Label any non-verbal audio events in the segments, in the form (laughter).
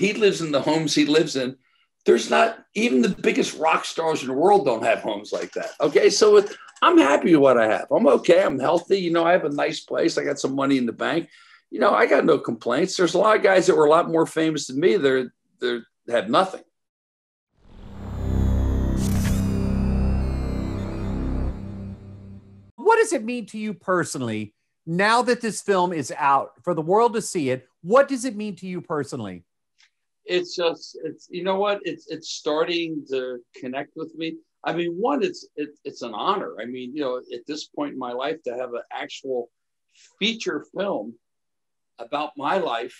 he lives in the homes he lives in. There's not even the biggest rock stars in the world don't have homes like that. Okay, so it, I'm happy with what I have. I'm okay. I'm healthy. You know, I have a nice place. I got some money in the bank. You know, I got no complaints. There's a lot of guys that were a lot more famous than me. They're they had nothing. What does it mean to you personally now that this film is out for the world to see it? What does it mean to you personally? It's just it's you know what it's it's starting to connect with me. I mean, one, it's it, it's an honor. I mean, you know, at this point in my life, to have an actual feature film about my life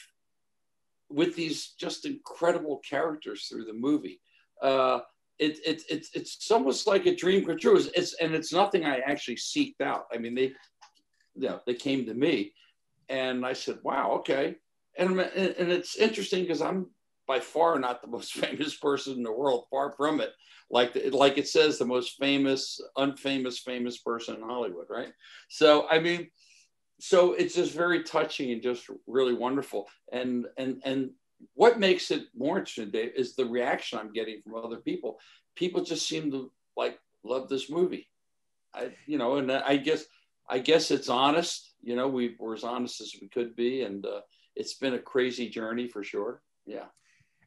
with these just incredible characters through the movie. Uh, it, it, it, it's almost like a dream come true. It's, it's, and it's nothing I actually seeked out. I mean, they, you know, they came to me and I said, wow, okay. And, and it's interesting because I'm by far not the (laughs) most famous person in the world, far from it. Like, the, like it says, the most famous, unfamous, famous person in Hollywood, right? So, I mean, so it's just very touching and just really wonderful. And, and, and what makes it more interesting, Dave, is the reaction I'm getting from other people. People just seem to like love this movie. I, you know, and I guess, I guess it's honest. You know, we were as honest as we could be, and uh, it's been a crazy journey for sure. Yeah.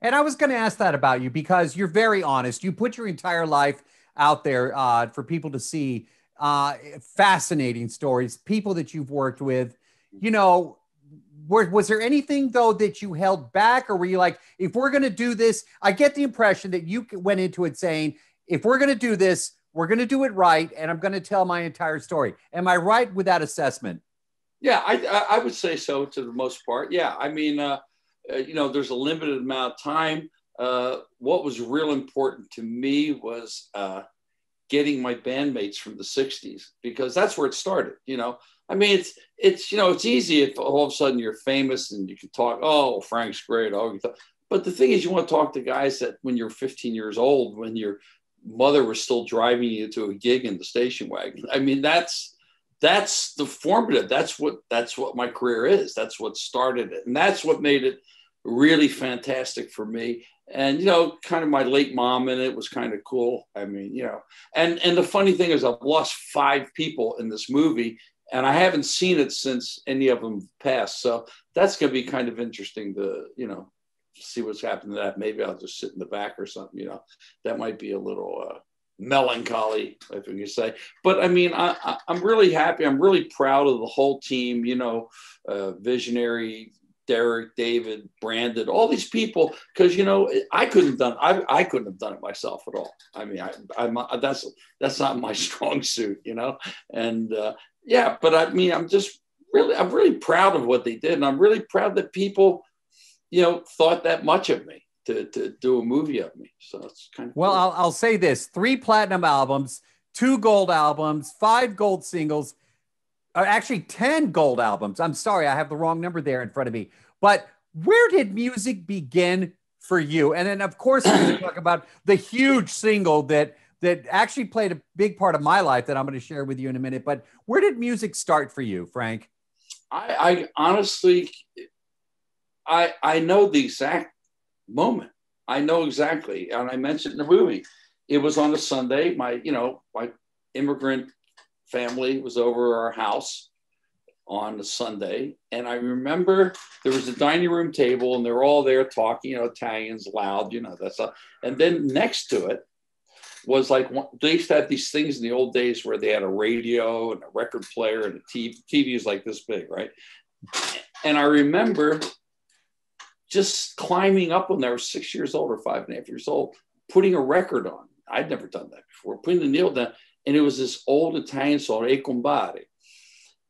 And I was going to ask that about you because you're very honest. You put your entire life out there uh, for people to see. Uh, fascinating stories, people that you've worked with. You know, were, was there anything though that you held back or were you like if we're going to do this i get the impression that you went into it saying if we're going to do this we're going to do it right and i'm going to tell my entire story am i right with that assessment yeah i, I would say so to the most part yeah i mean uh, uh, you know there's a limited amount of time uh, what was real important to me was uh, getting my bandmates from the 60s because that's where it started you know I mean, it's it's you know it's easy if all of a sudden you're famous and you can talk. Oh, Frank's great. Oh, but the thing is, you want to talk to guys that when you're 15 years old, when your mother was still driving you to a gig in the station wagon. I mean, that's that's the formative. That's what that's what my career is. That's what started it, and that's what made it really fantastic for me. And you know, kind of my late mom in it was kind of cool. I mean, you know, and and the funny thing is, I've lost five people in this movie, and I haven't seen it since any of them passed. So that's going to be kind of interesting to you know see what's happened to that. Maybe I'll just sit in the back or something. You know, that might be a little uh, melancholy, if you say. But I mean, I, am really happy. I'm really proud of the whole team. You know, uh, visionary. Derek, David, Brandon, all these people, because you know I couldn't have done I, I couldn't have done it myself at all. I mean, I, I'm that's that's not my (laughs) strong suit, you know. And uh, yeah, but I mean, I'm just really, I'm really proud of what they did, and I'm really proud that people, you know, thought that much of me to to do a movie of me. So it's kind of well. Cool. I'll I'll say this: three platinum albums, two gold albums, five gold singles, Uh, actually ten gold albums. I'm sorry, I have the wrong number there in front of me. But where did music begin for you? And then, of course, we're going to talk about the huge single that that actually played a big part of my life that I'm going to share with you in a minute. But where did music start for you, Frank? I, I honestly, I I know the exact moment. I know exactly, and I mentioned in the movie. It was on a Sunday. My you know my immigrant family was over our house on a Sunday, and I remember there was a dining room table, and they're all there talking, you know, Italians loud, you know, that's stuff. And then next to it was like they used to have these things in the old days where they had a radio and a record player and a TV. TV is like this big, right? And I remember just climbing up when I was six years old or five and a half years old, putting a record on. I'd never done that before, putting the needle down. And it was this old Italian song, E Combare.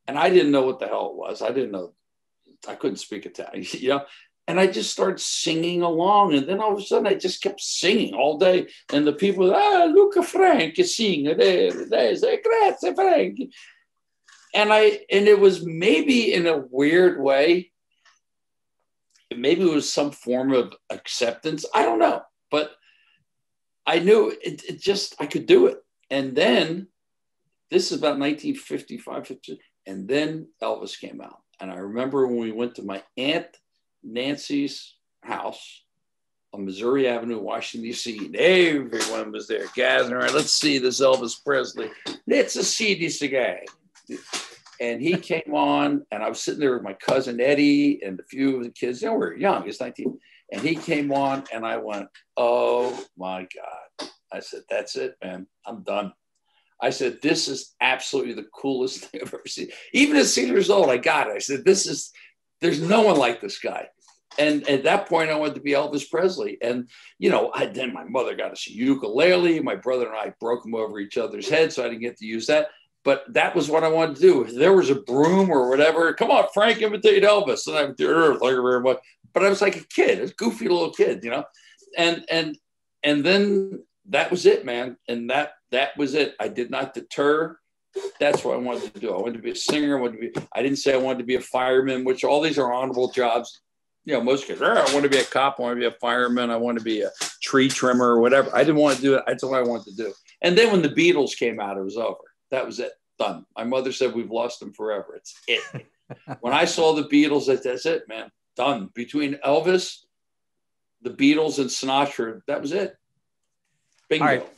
And I didn't know what the hell it was. I didn't know, I couldn't speak Italian, (laughs) you know and I just started singing along. And then all of a sudden, I just kept singing all day. And the people, ah, Luca Frank is singing. Eh, eh, eh, grazie, Frank. And I, and it was maybe in a weird way, maybe it was some form of acceptance. I don't know, but I knew it, it just, I could do it. And then this is about 1955, 50, and then Elvis came out. And I remember when we went to my aunt Nancy's house on Missouri Avenue, Washington, D.C. And everyone was there gathering around. Let's see this Elvis Presley. Let's see this guy. And he came on, and I was sitting there with my cousin Eddie and a few of the kids. We were young, he's 19. And he came on, and I went, Oh my God. I said, That's it, man. I'm done. I said, This is absolutely the coolest (laughs) thing I've ever seen. Even six years old, I got it. I said, This is, there's no one like this guy and at that point i wanted to be elvis presley and you know I, then my mother got us a ukulele my brother and i broke them over each other's heads so i didn't get to use that but that was what i wanted to do if there was a broom or whatever come on frank imitate elvis and i'm there thank you very much but i was like a kid a goofy little kid you know and and and then that was it man and that that was it i did not deter that's what I wanted to do. I wanted to be a singer. I wanted to be. I didn't say I wanted to be a fireman, which all these are honorable jobs you know, most kids, oh, I want to be a cop, I want to be a fireman, I want to be a tree trimmer or whatever. I didn't want to do it. That's what I wanted to do. And then when the Beatles came out, it was over. That was it. Done. My mother said we've lost them forever. It's it. (laughs) when I saw the Beatles, that, that's it, man. Done. Between Elvis, the Beatles, and Sinatra, that was it. Bingo. All right.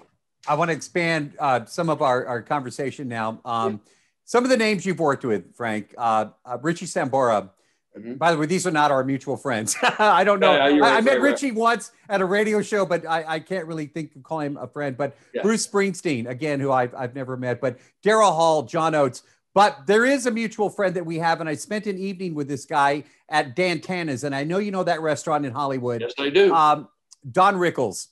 I want to expand uh, some of our, our conversation now. Um, yeah. Some of the names you've worked with, Frank. Uh, uh, Richie Sambora Mm-hmm. By the way, these are not our mutual friends. (laughs) I don't know. Yeah, yeah, right, I, I, met right, Richie right. once at a radio show, but I, I, can't really think of calling him a friend. But. Bruce Springsteen, again, who I've, I've never met, but Daryl Hall, John Oates. But there is a mutual friend that we have, and I spent an evening with this guy at Dan Tana's, and I know you know that restaurant in Hollywood. Yes, I do. Um, Don Rickles.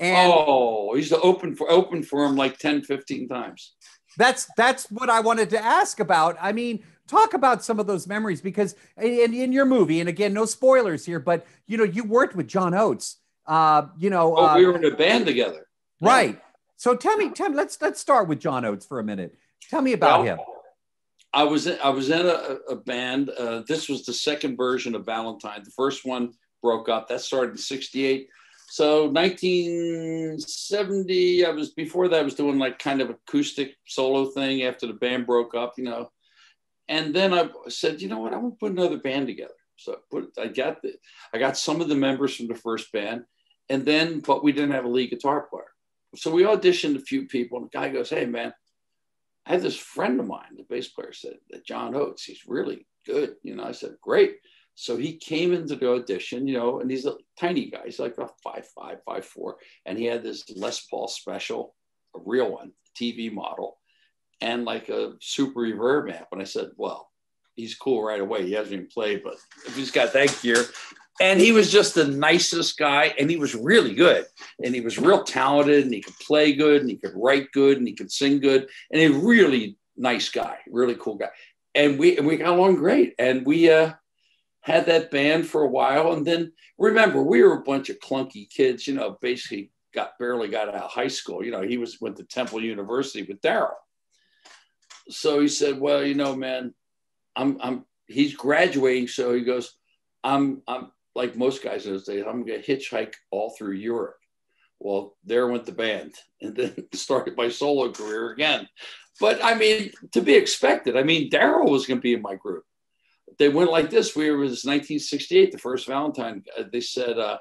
And oh, he's open for open for him like 10, 15 times. That's that's what I wanted to ask about. I mean, talk about some of those memories because in, in your movie, and again, no spoilers here, but you know, you worked with John Oates. Uh, you know, oh, uh, we were in a band together, right? Yeah. So tell me, tell me, let's let's start with John Oates for a minute. Tell me about well, him. I was in, I was in a, a band. Uh, this was the second version of Valentine. The first one broke up. That started in '68. So 1970, I was before that. I was doing like kind of acoustic solo thing after the band broke up. You know, and then I said, you know what, I want to put another band together. So I put, I got the, I got some of the members from the first band, and then, but we didn't have a lead guitar player. So we auditioned a few people, and the guy goes, "Hey, man, I have this friend of mine, the bass player said that John Oates, he's really good." You know, I said, "Great." So he came into the audition, you know, and he's a tiny guy. He's like a five five, five four, and he had this Les Paul special, a real one, TV model, and like a super reverb amp. And I said, well, he's cool right away. He hasn't even played, but if he's got that gear. And he was just the nicest guy, and he was really good. And he was real talented, and he could play good, and he could write good, and he could sing good. And a really nice guy, really cool guy. And we and we got along great. And we uh, had that band for a while. And then remember, we were a bunch of clunky kids, you know, basically got barely got out of high school. You know, he was went to Temple University with Daryl so he said, well, you know, man, I'm, I'm, he's graduating. So he goes, I'm, I'm like most guys those days, I'm to hitchhike all through Europe. Well, there went the band (laughs) and then started my solo career again. But I mean, to be expected. I mean, Daryl was going to be in my group. They went like this. We were, it was 1968, the first Valentine. Uh, they said, uh,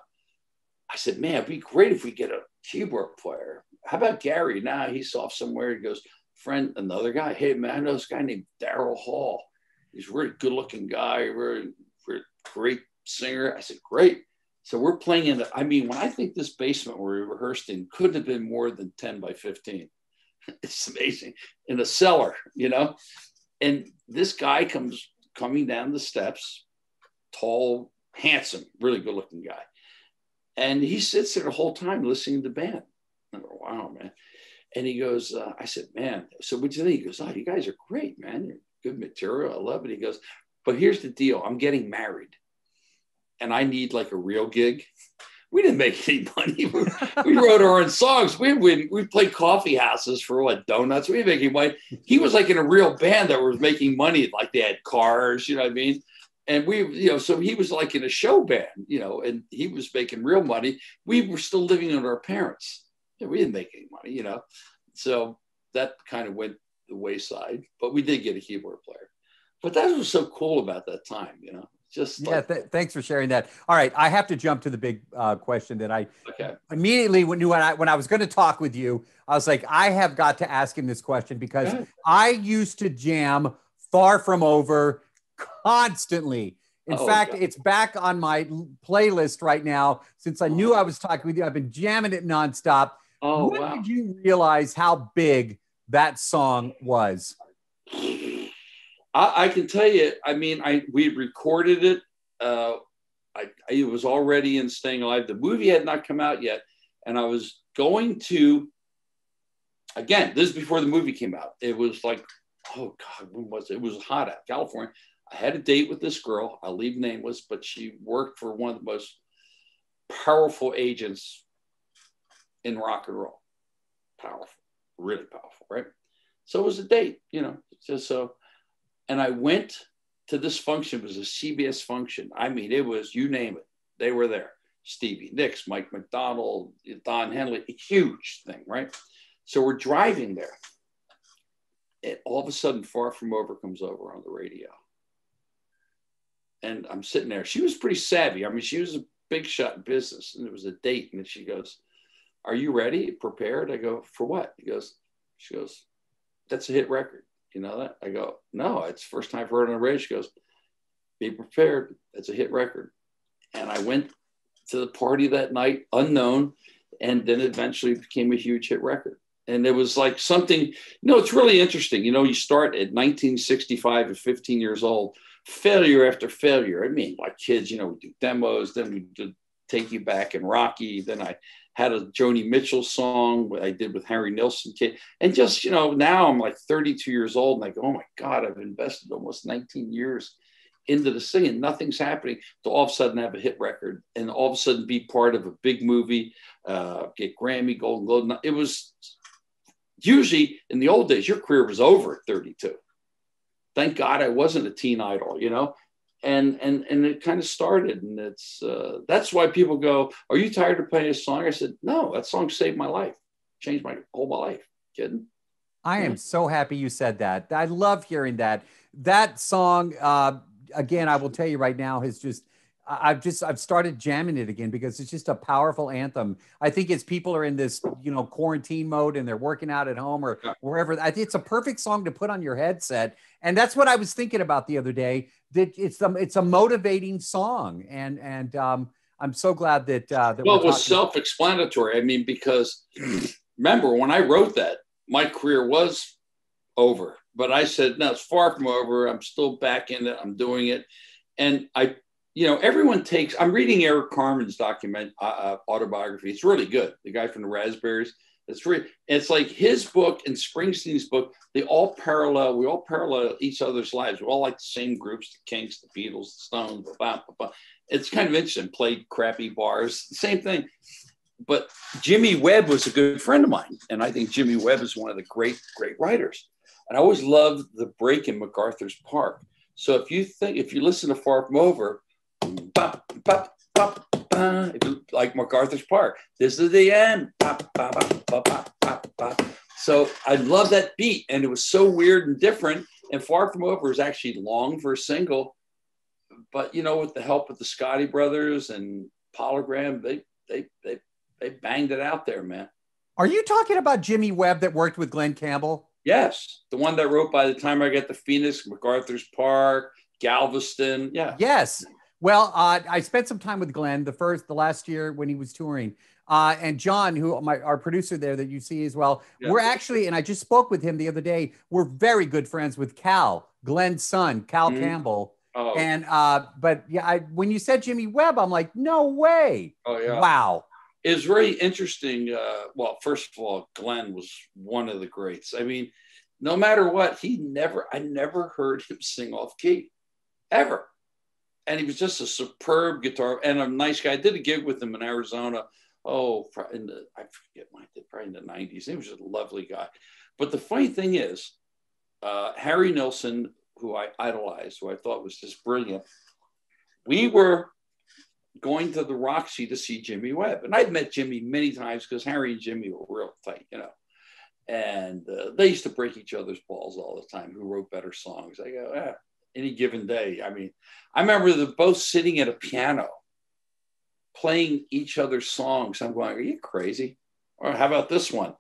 I said, man, it'd be great if we get a keyboard player. How about Gary? Now nah, he's off somewhere. He goes, friend, another guy. Hey, man, I know this guy named Daryl Hall. He's a really good looking guy, really, really great singer. I said, great. So we're playing in, the, I mean, when I think this basement where we rehearsed in couldn't have been more than 10 by 15. (laughs) it's amazing. In a cellar, you know? And this guy comes coming down the steps, tall, handsome, really good looking guy. And he sits there the whole time listening to the band. I go, wow, man. And he goes, uh, I said, man, so what do you think? He goes, oh, you guys are great, man. You're good material. I love it. He goes, but here's the deal. I'm getting married and I need like a real gig. We didn't make any money. (laughs) we wrote our own songs. We, we, we played coffee houses for what donuts. We were making money. He was like in a real band that was making money. Like they had cars, you know what I mean? And we, you know, so he was like in a show band, you know, and he was making real money. We were still living on our parents we didn't make any money, you know. So that kind of went the wayside, but we did get a keyboard player. But that was so cool about that time, you know. Just yeah. Like, th- thanks for sharing that. All right, I have to jump to the big uh, question that I okay. immediately when when I when I was going to talk with you, I was like, I have got to ask him this question because I used to jam "Far From Over" constantly. In oh, fact, God. it's back on my playlist right now. Since I knew I was talking with you, I've been jamming it nonstop. Oh, when wow. did you realize how big that song was? I, I, can tell you. I mean, I we recorded it. Uh, I, it was already in Staying Alive. The movie had not come out yet, and I was going to. Again, this is before the movie came out. It was like, oh God, when was it? It was hot out, California. I had a date with this girl. I'll leave nameless, but she worked for one of the most powerful agents in rock and roll. Powerful, really powerful, right? So it was a date, you know, just so. And I went to this function. It was a CBS function. I mean, it was you name it, they were there. Stevie Nicks, Mike McDonald, Don Henley, huge thing, right? So we're driving there. And all of a sudden, Far From Over comes over on the radio. And I'm sitting there. She was pretty savvy. I mean, she was a big shot in business, and it was a date. And she goes, Are you ready? Prepared? I go, For what? He goes, She goes, That's a hit record. You know that? I go, No, it's first time I've heard on the radio. She goes, Be prepared. It's a hit record. And I went to the party that night, unknown, and then eventually became a huge hit record. And it was like something, you know, it's really interesting. You know, you start at 1965 at 15 years old, failure after failure. I mean, like kids, you know, we do demos, then we did Take You Back and Rocky. Then I had a Joni Mitchell song I did with Harry Nilsson kid. And just, you know, now I'm like 32 years old and I go, oh my God, I've invested almost 19 years into the singing. Nothing's happening to all of a sudden have a hit record and all of a sudden be part of a big movie, uh, get Grammy, Golden Globe. It was usually in the old days, your career was over at 32. Thank God I wasn't a teen idol, you know? And, and, and it kind of started and it's, uh, that's why people go, are you tired of playing a song? I said, no, that song saved my life, changed my whole my life. Kidding? I am so happy you said that. I love hearing that. That song, uh, again, I will tell you right now, has just I've just I've started jamming it again because it's just a powerful anthem. I think as people are in this you know quarantine mode and they're working out at home or wherever, I think it's a perfect song to put on your headset. And that's what I was thinking about the other day. That it's a it's a motivating song, and and um, I'm so glad that uh, that. Well, it was self-explanatory. I mean, because remember when I wrote that, my career was over, but I said no, it's far from over. I'm still back in it. I'm doing it, and I you know, everyone takes. I'm reading Eric Carmen's document uh, uh, autobiography. It's really good. The guy from the Raspberries. It's really. It's like his book and Springsteen's book. They all parallel. We all parallel each other's lives. We all like the same groups: the Kinks, the Beatles, the Stones. Blah, blah, blah. It's kind of interesting. Played crappy bars. Same thing. But Jimmy Webb was a good friend of mine, and I think Jimmy Webb is one of the great, great writers. And I always loved the break in MacArthur's Park. So if you think, if you listen to Far From Over, if you like MacArthur's Park, this is the end. So I love that beat, and it was so weird and different. And Far From Over is actually long for a single, but you know, with the help of the Scotti brothers and Polygram, they they they they banged it out there, man. Are you talking about Jimmy Webb that worked with Glen Campbell? Yes, the one that wrote "By the Time I Get to Phoenix," MacArthur's Park, Galveston. Yeah. Yes. Well, uh, I spent some time with Glen the first, the last year when he was touring. Uh, and John, who my our producer there that you see as well, yeah. we're actually, and I just spoke with him the other day. We're very good friends with Cal, Glen's son, Cal mm-hmm. Campbell. Oh. And uh, but yeah, I, when you said Jimmy Webb, I'm like, no way. Oh yeah. Wow. It's very interesting. Uh, well, first of all, Glen was one of the greats. I mean, no matter what, he never, I never heard him sing off key, ever and he was just a superb guitar and a nice guy. I did a gig with him in Arizona. Oh, in the, I forget did probably in the '90s. He was just a lovely guy. But the funny thing is, uh, Harry Nilsson, who I idolized, who I thought was just brilliant, we were going to the Roxy to see Jimmy Webb, and I'd met Jimmy many times because Harry and Jimmy were real tight, you know. And uh, they used to break each other's balls all the time. Who wrote better songs? I go, yeah any given day. I mean, I remember them both sitting at a piano, playing each other's songs. I'm going, are you crazy? Or how about this one?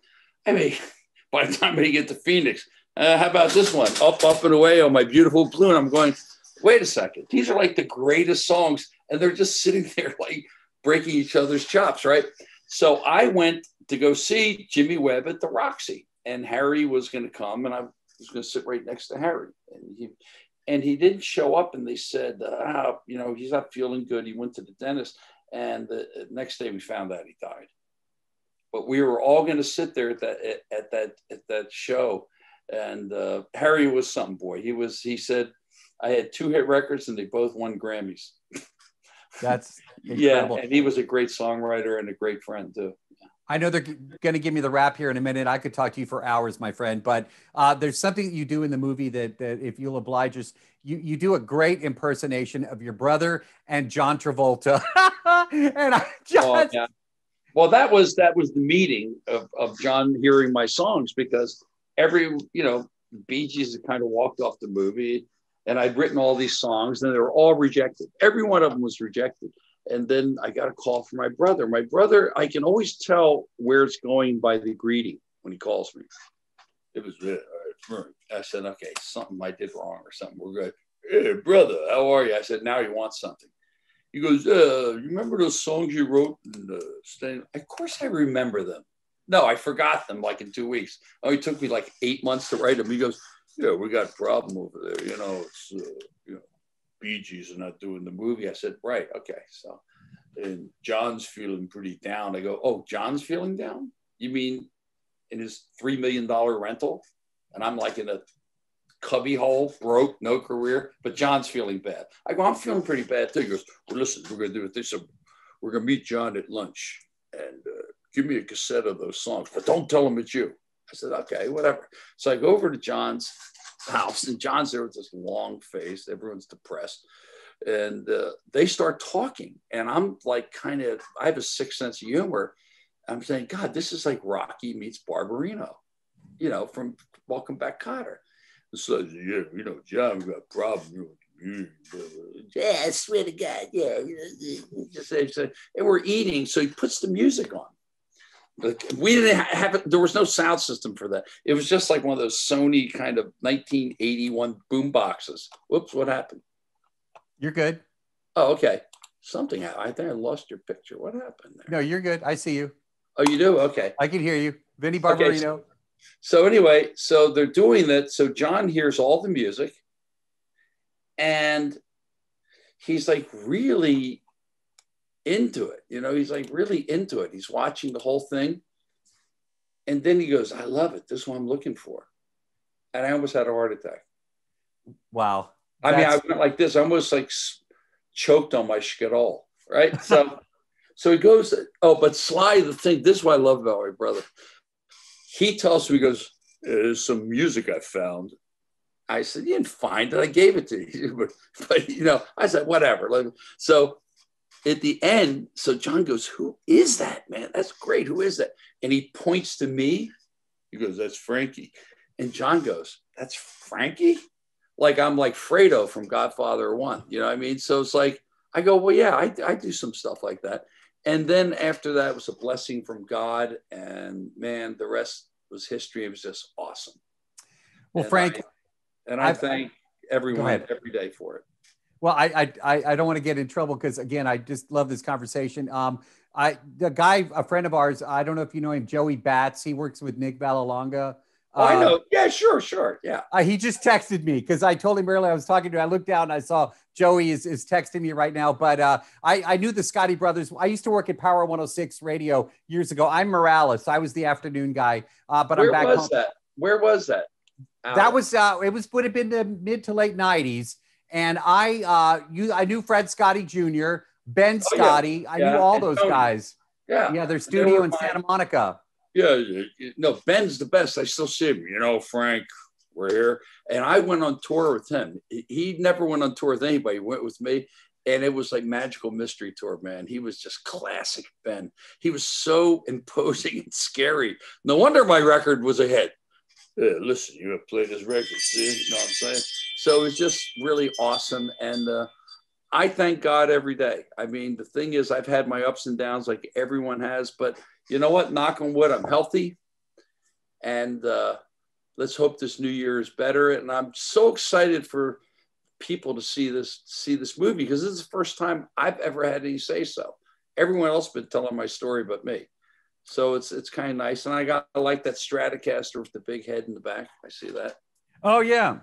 I mean, (laughs) by the time we get to Phoenix, uh, how about this one? Up, up and away on my beautiful balloon. I'm going, wait a second. These are like the greatest songs. And they're just (laughs) sitting there like breaking each other's chops, right? So I went to go see Jimmy Webb at the Roxy, and Harry was going to come, and I was going to sit right next to Harry, and he and he didn't show up, and they said, uh, you know, he's not feeling good. He went to the dentist, and the next day we found out he died. But we were all going to sit there at that at, at that at that show, and uh, Harry was some boy. He was. He said, I had two hit records, and they both won Grammys. (laughs) That's incredible. yeah, and he was a great songwriter and a great friend too. I know they're going to give me the wrap here in a minute. I could talk to you for hours, my friend. But uh, there's something you do in the movie that, that if you'll oblige us, you, you do a great impersonation of your brother and John Travolta. (laughs) and I just... Oh, yeah. Well, that was that was the meeting of, of John hearing my songs because every you know Bee Gees had kind of walked off the movie, and I'd written all these songs, and they were all rejected. Every one of them was rejected and then I got a call from my brother. My brother, I can always tell where it's going by the greeting when he calls me. It was good. I said, okay, something I did wrong or something. We're good. Hey, brother, how are you? I said, now you want something. He goes, uh, you remember those songs you wrote? Uh, of course I remember them. No, I forgot them like in two weeks. Oh, it took me like eight months to write them. He goes, yeah, we got a problem over there. You know, it's, uh, you know, Bee Gees are not doing the movie. I said, right, okay. So, and John's feeling pretty down. I go, oh, John's feeling down? You mean in his $3 million rental? And I'm like in a cubby hole, broke, no career, but John's feeling bad. I go, I'm feeling pretty bad too. He goes, well, listen, we're going to do it this. We're going to meet John at lunch and uh, give me a cassette of those songs, but don't tell him it's you. I said, okay, whatever. So I go over to John's house. And John's there with this long face. Everyone's depressed. And uh, they start talking. And I'm like, kind of, I have a sixth sense of humor. I'm saying, God, this is like Rocky meets Barbarino, you know, from Welcome Back, Kotter. So, yeah, you know, John got a problem. Yeah, I swear to God, yeah. And we're eating, so he puts the music on we didn't have it. There was no sound system for that. It was just like one of those Sony kind of 1981 boom boxes. Whoops, what happened? You're good. Oh, okay. Something. I think I lost your picture. What happened there? No, you're good. I see you. Oh, you do? Okay. I can hear you. Vinny Barbarino. Okay, so, so anyway, so they're doing that. So John hears all the music and he's like really into it. You know, he's like really into it. He's watching the whole thing. And then he goes, I love it. This is what I'm looking for. And I almost had a heart attack. Wow. I mean, I went like this, I almost like choked on my skittle, right? (laughs) So, so he goes, oh, but Sly, the thing, this is what I love about my brother. He tells me, he goes, there's some music I found. I said, you didn't find it. I gave it to you. (laughs) but, but you know, I said, whatever. So at the end, so John goes, Who is that, man? That's great. Who is that? And he points to me. He goes, That's Frankie. And John goes, That's Frankie? Like I'm like Fredo from Godfather One. You know what I mean? So it's like, I go, Well, yeah, I, I do some stuff like that. And then after that was a blessing from God. And man, the rest was history. It was just awesome. Well, and Frank. I, and I I've, thank everyone every day for it. Well, I I I don't want to get in trouble because again, I just love this conversation. Um, I the guy, a friend of ours, I don't know if you know him, Joey Bats. He works with Nick Vallelonga. Oh, I know. Yeah, sure, sure. Yeah. Uh, he just texted me because I told him earlier I was talking to him. I looked down and I saw Joey is, is texting me right now. But uh, I, I knew the Scotti brothers. I used to work at Power 106 radio years ago. I'm Morales. I was the afternoon guy. Uh, but Where I'm back was home. that? Where was that? That was uh, it was would have been the mid to late 90s. And I, uh, you, I knew Fred Scotti Jr., Ben oh, Scotti. Yeah. I yeah. knew all those Tony. guys. Yeah, yeah, their studio in Santa Monica. Yeah, no, Ben's the best. I still see him. You know, Frank, we're here, and I went on tour with him. He never went on tour with anybody. He went with me, and it was like magical mystery tour, man. He was just classic Ben. He was so (laughs) imposing and scary. No wonder my record was a hit. Yeah, listen, you have played this record, see? You know what I'm saying? So it was just really awesome. And uh, I thank God every day. I mean, the thing is, I've had my ups and downs like everyone has, but you know what? Knock on wood, I'm healthy. And uh, let's hope this new year is better. And I'm so excited for people to see this see this movie because this is the first time I've ever had any say so. Everyone else been telling my story but me. So it's it's kind of nice. And I got I like that Stratocaster with the big head in the back. I see that. Oh yeah.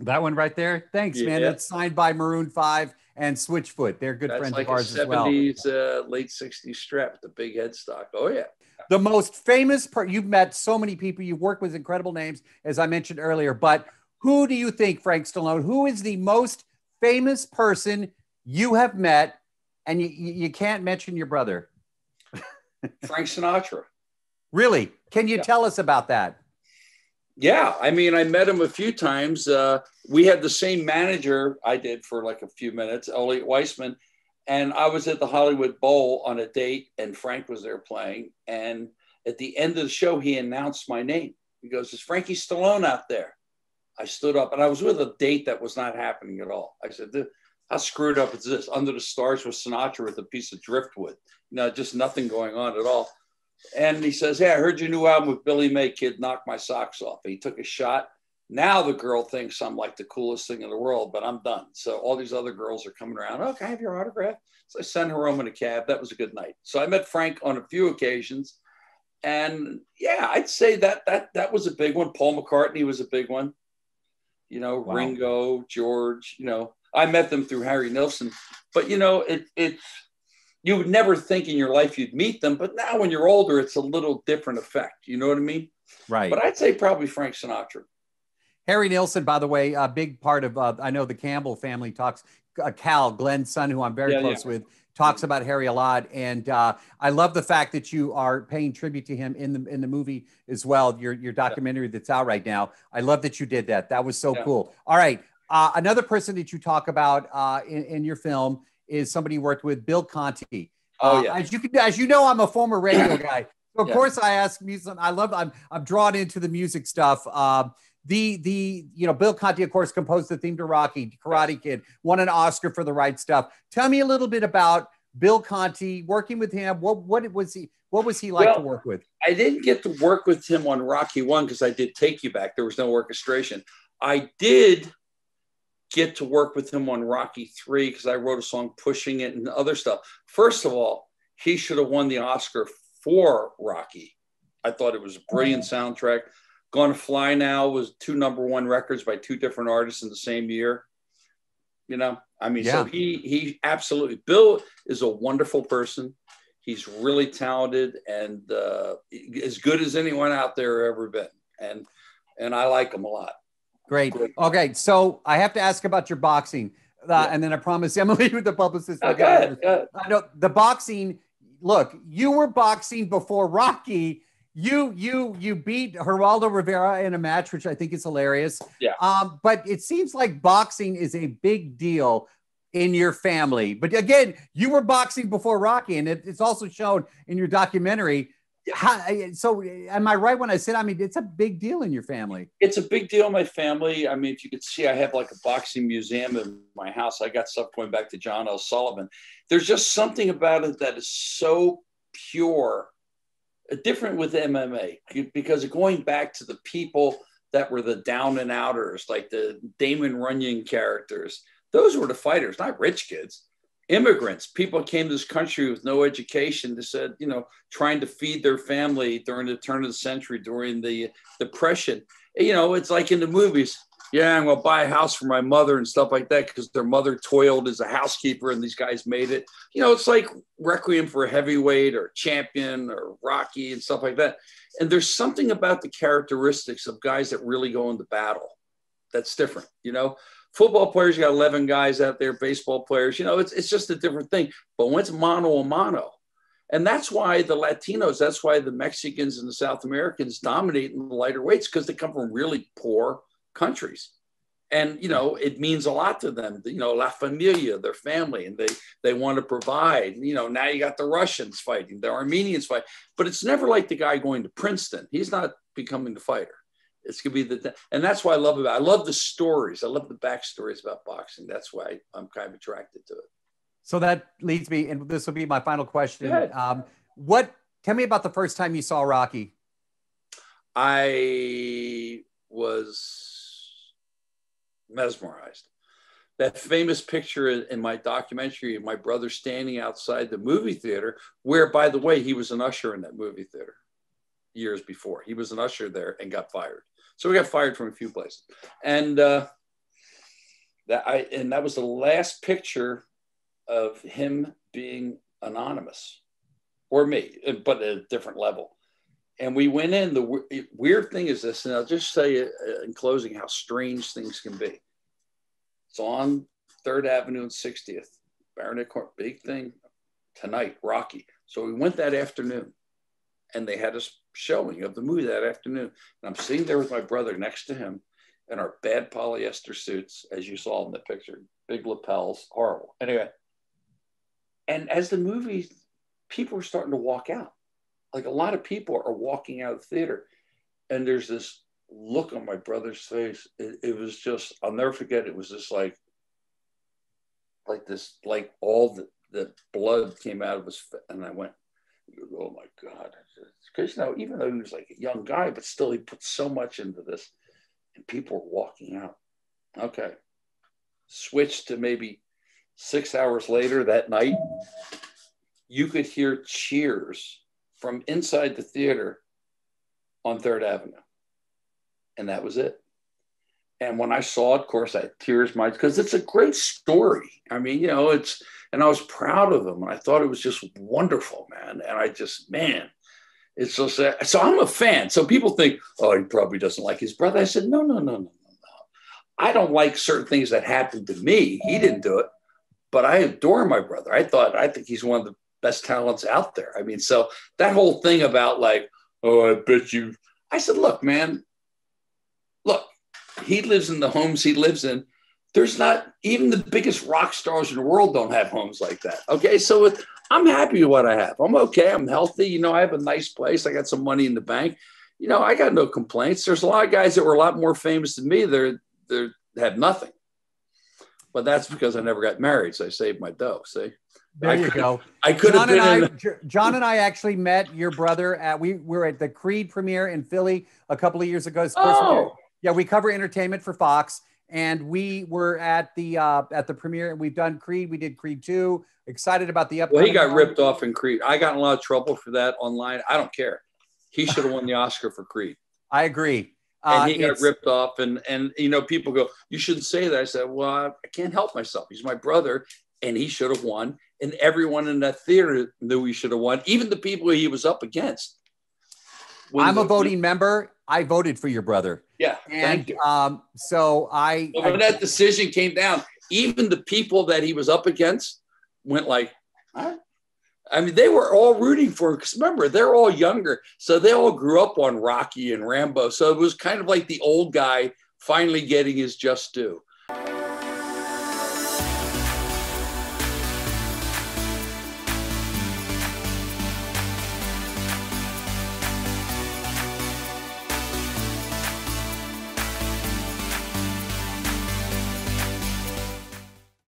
That one right there. Thanks, yeah. man. That's signed by Maroon 5 and Switchfoot. They're good That's friends like of ours 70s, as well. Uh, late 60s strap, the big headstock. Oh yeah. The most famous part you've met so many people, you've worked with incredible names, as I mentioned earlier, but who do you think, Frank Stallone, who is the most famous person you have met? And you, you can't mention your brother. Frank Sinatra. Really? Can you yeah. tell us about that? Yeah, I mean, I met him a few times. Uh, we had the same manager I did for like a few minutes, Elliot Weisman, and I was at the Hollywood Bowl on a date, and Frank was there playing. And at the end of the show, he announced my name. He goes, "Is Frankie Stallone out there?" I stood up, and I was with a date that was not happening at all. I said, "How screwed up is this?" Under the stars with Sinatra with a piece of driftwood. You know, just nothing going on at all. And he says, Hey, I heard your new album with Billy May, kid, knock my socks off. He took a shot. Now the girl thinks I'm like the coolest thing in the world, but I'm done. So all these other girls are coming around. Oh, can I have your autograph? So I sent her home in a cab. That was a good night. So I met Frank on a few occasions. And yeah, I'd say that that that was a big one. Paul McCartney was a big one. You know, wow. Ringo, George, you know, I met them through Harry Nilsson. But you know, it it's you would never think in your life you'd meet them, but now when you're older, it's a little different effect. You know what I mean? Right. But I'd say probably Frank Sinatra. Harry Nilsson, by the way, a big part of uh, I know the Campbell family talks. Uh, Cal, Glen's son, who I'm very yeah, close yeah. with, talks about Harry a lot, and uh, I love the fact that you are paying tribute to him in the in the movie as well. Your your documentary yeah. that's out right now. I love that you did that. That was so cool. All right, uh, another person that you talk about uh, in, in your film is somebody worked with, Bill Conti. Oh uh, yeah. Uh, as you can, as you know, I'm a former radio (coughs) guy. So of yeah. course I ask music. I love. I'm I'm drawn into the music stuff. Um, the the you know Bill Conti, of course, composed the theme to Rocky, Karate Kid, won an Oscar for the right stuff. Tell me a little bit about Bill Conti, working with him. What what was he? What was he like well, to work with? I didn't get to work with him on Rocky One because I did Take You Back. There was no orchestration. I did get to work with him on Rocky 3 because I wrote a song pushing it and other stuff. First of all, he should have won the Oscar for Rocky. I thought it was a brilliant soundtrack. Gonna Fly Now was two number one records by two different artists in the same year. You know, I mean, yeah. so he he absolutely Bill is a wonderful person. He's really talented and uh, as good as anyone out there ever been. And and I like him a lot. Great. Okay, so I have to ask about your boxing, uh, yeah. and then I promise Emily with the publicist. Oh, good, good. I know the boxing. Look, you were boxing before Rocky. You you you beat Geraldo Rivera in a match, which I think is hilarious. Yeah. Um, but it seems like boxing is a big deal in your family. But again, you were boxing before Rocky, and it, it's also shown in your documentary. How, so am I right when I said, I mean, it's a big deal in your family. It's a big deal in my family. I mean, if you could see, I have like a boxing museum in my house. I got stuff going back to John L. Sullivan. There's just something about it that is so pure, uh, different with MMA because going back to the people that were the down and outers, like the Damon Runyon characters, those were the fighters, not rich kids immigrants, people came to this country with no education. They said, you know, trying to feed their family during the turn of the century, during the depression. You know, it's like in the movies. Yeah, I'm gonna buy a house for my mother and stuff like that because their mother toiled as a housekeeper and these guys made it. You know, it's like Requiem for a Heavyweight or Champion or Rocky and stuff like that. And there's something about the characteristics of guys that really go into battle that's different. You know, football players, you got 11 guys out there, baseball players, you know, it's, it's just a different thing. But when it's mano a mano, and that's why the Latinos, that's why the Mexicans and the South Americans dominate in the lighter weights because they come from really poor countries. And you know, it means a lot to them. You know, La Familia, their family, and they they want to provide. You know, now you got the Russians fighting, the Armenians fight, but it's never like the guy going to Princeton. He's not becoming the fighter It's gonna be the and that's why I love about. I love the stories. I love the backstories about boxing. That's why I'm kind of attracted to it. So that leads me, and this will be my final question. Um, what? Tell me about the first time you saw Rocky. I was mesmerized. That famous picture in my documentary of my brother standing outside the movie theater, where, by the way, he was an usher in that movie theater years before. He was an usher there and got fired. So we got fired from a few places. And uh, that I and that was the last picture of him being anonymous or me, but at a different level. And we went in. The weird thing is this, and I'll just say uh, in closing how strange things can be. It's on Third Avenue and 60th, Baronet Court, big thing tonight, Rocky. So we went that afternoon, and they had a showing of the movie that afternoon. And I'm sitting there with my brother next to him in our bad polyester suits, as you saw in the picture, big lapels, horrible. Anyway, and as the movie, people are starting to walk out. Like a lot of people are walking out of the theater. And there's this look on my brother's face. It, it was just, I'll never forget, it was just like, like this, like all the, the blood came out of his. And I went, oh my God. Because, you know, even though he was like a young guy, but still he put so much into this. And people were walking out. Okay. Switched to maybe six hours later that night, you could hear cheers from inside the theater on Third Avenue. And that was it. And when I saw it, of course, I had tears my because it's a great story. I mean, you know, it's and I was proud of him. And I thought it was just wonderful, man. And I just, man, it's so sad. So I'm a fan. So people think, oh, he probably doesn't like his brother. I said, no, no, no, no, no, no. I don't like certain things that happened to me. He didn't do it but I adore my brother. I thought I think he's one of the best talents out there. I mean, so that whole thing about like, oh, I bet you. I said, look, man, look, he lives in the homes he lives in. There's not even the biggest rock stars in the world don't have homes like that. Okay, so it, I'm happy with what I have. I'm okay. I'm healthy. You know, I have a nice place. I got some money in the bank. You know, I got no complaints. There's a lot of guys that were a lot more famous than me. They're they have nothing but that's because I never got married, so I saved my dough. See, there I you go. I could John have been. And I, John and I actually met your brother at we were at the Creed premiere in Philly a couple of years ago. Oh. yeah, we cover entertainment for Fox, and we were at the uh, at the premiere, and we've done Creed. We did Creed two. Excited about the upcoming. Well, he got one. ripped off in Creed. I got in a lot of trouble for that online. I don't care. He should have won the Oscar for Creed. (laughs) I agree and he uh, got ripped off. And and you know, people go, "You shouldn't say that." I said, "Well, I can't help myself. He's my brother, and he should have won." And everyone in that theater knew he should have won, even the people he was up against. When I'm a voting member. I voted for your brother. Yeah, and um, so I. when I, that decision came down, even the people that he was up against went like, huh? I mean, they were all rooting for him because remember, they're all younger. So they all grew up on Rocky and Rambo. So it was kind of like the old guy finally getting his just due.